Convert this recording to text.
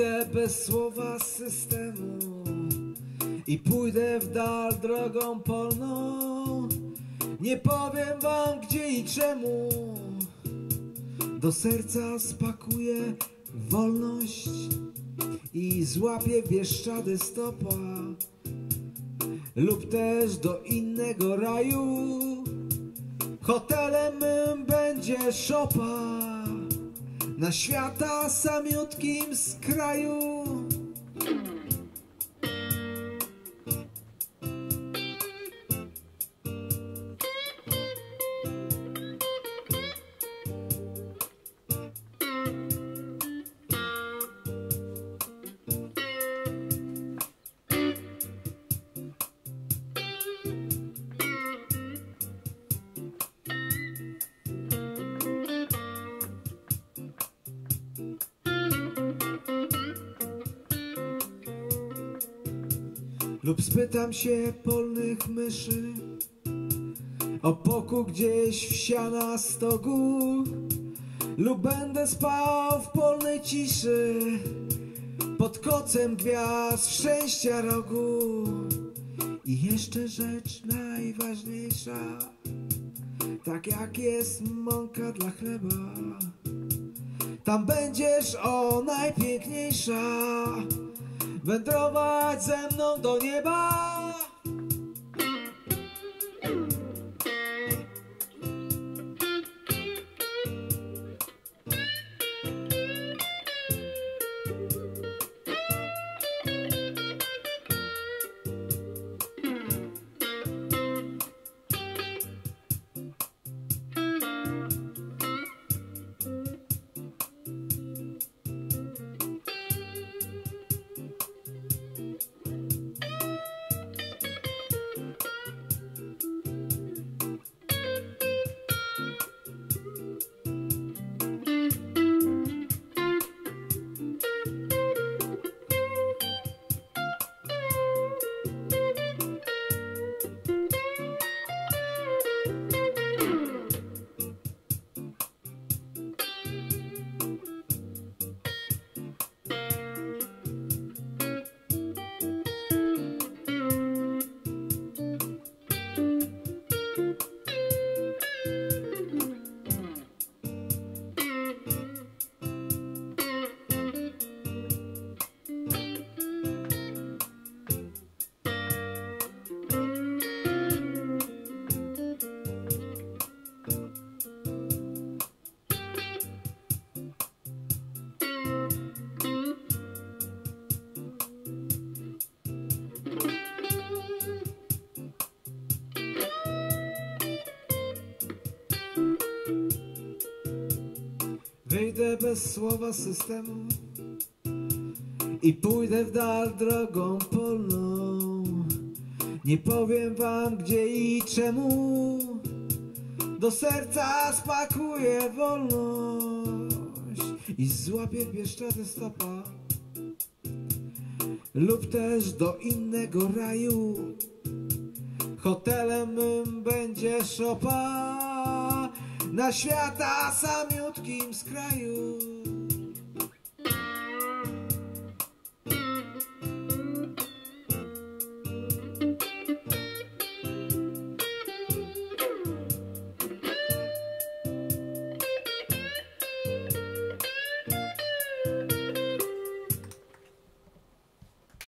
Wyjdę bez słowa z systemu i pójdę w dal drogą polną. Nie powiem wam gdzie i czemu. Do serca spakuję wolność i złapię bieszczady stopa lub też do innego raju. Hotelem będzie szopa na świata samiutkim z kraju. Lub spytam się polnych myszy O poku gdzieś w siana stogu. Lub będę spał w polnej ciszy Pod kocem gwiazd szczęścia rogu. I jeszcze rzecz najważniejsza Tak jak jest mąka dla chleba Tam będziesz o najpiękniejsza wędrować ze mną do nieba. Wyjdę bez słowa systemu i pójdę w dal drogą polną. Nie powiem wam gdzie i czemu. Do serca spakuję wolność i złapię bieszczady stopa. Lub też do innego raju. Hotelem będzie szopa na świata samiutkim z kraju.